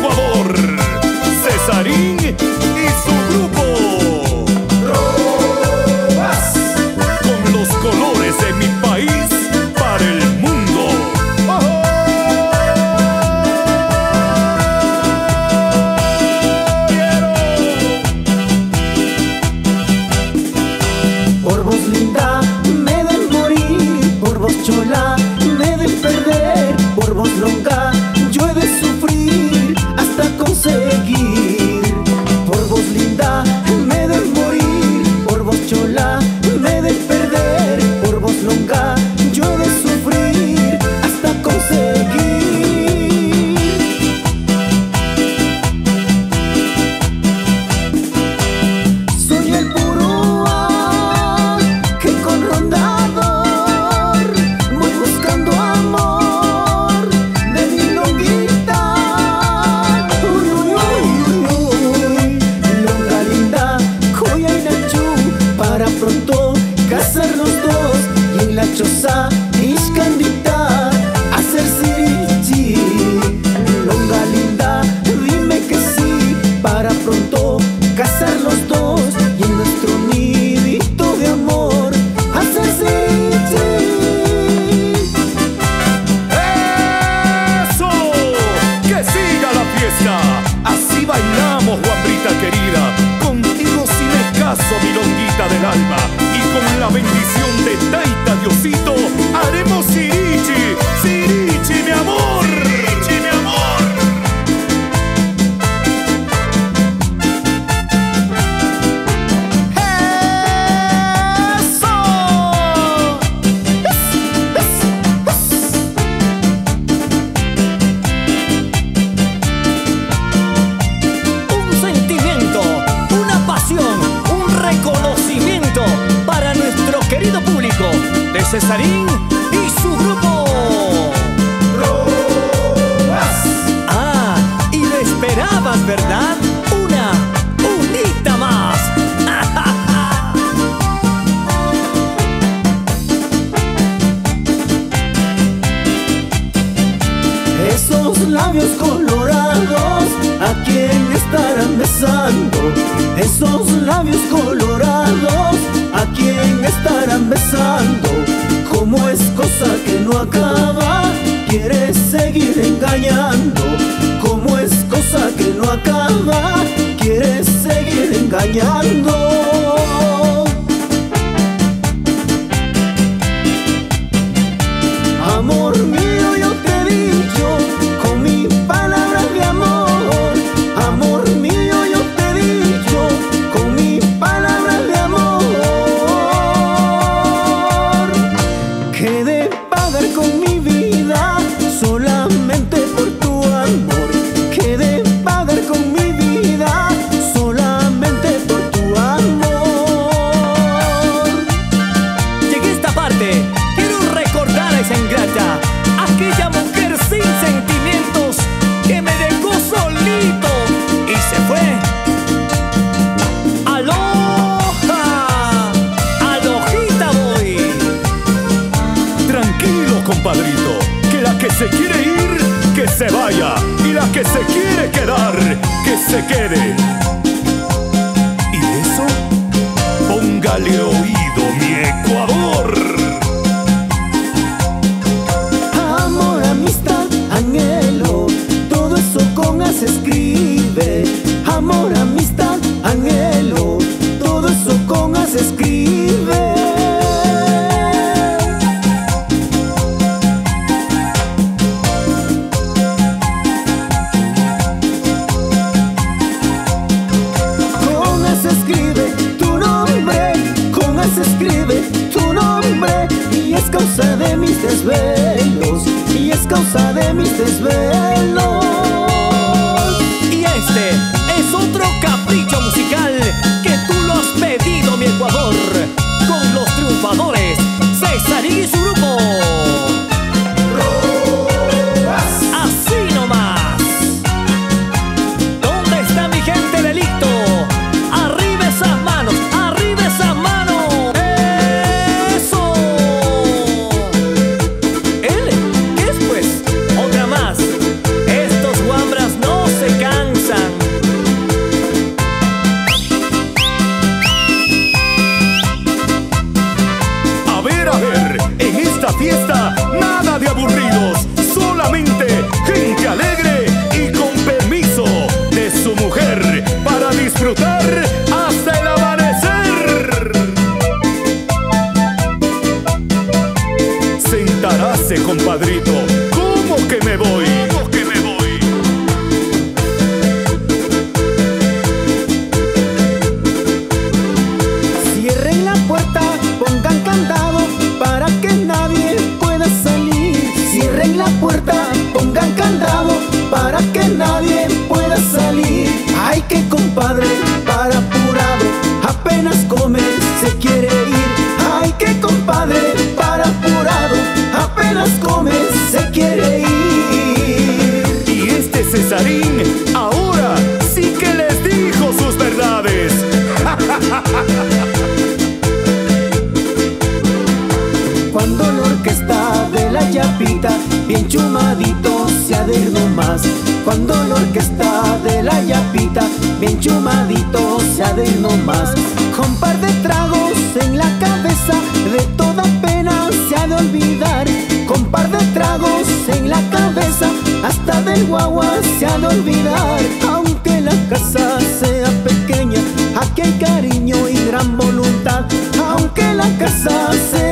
tu amor. Cesarín Cesarín y su grupo. Ah, y le esperabas, ¿verdad? labios colorados, ¿a quién estarán besando? Esos labios colorados, ¿a quién estarán besando? Como es cosa que no acaba, quieres seguir engañando. Como es cosa que no acaba, quieres seguir engañando. se vaya y la que se quiere quedar, que se quede. Y eso, póngale oído mi Ecuador. ustedes véanlo. porta chumadito se ha de ir nomás. Cuando la orquesta de la yapita bien chumadito se ha de ir nomás. Con par de tragos en la cabeza de toda pena se ha de olvidar. Con par de tragos en la cabeza hasta del guagua se ha de olvidar. Aunque la casa sea pequeña, aquí hay cariño y gran voluntad. Aunque la casa sea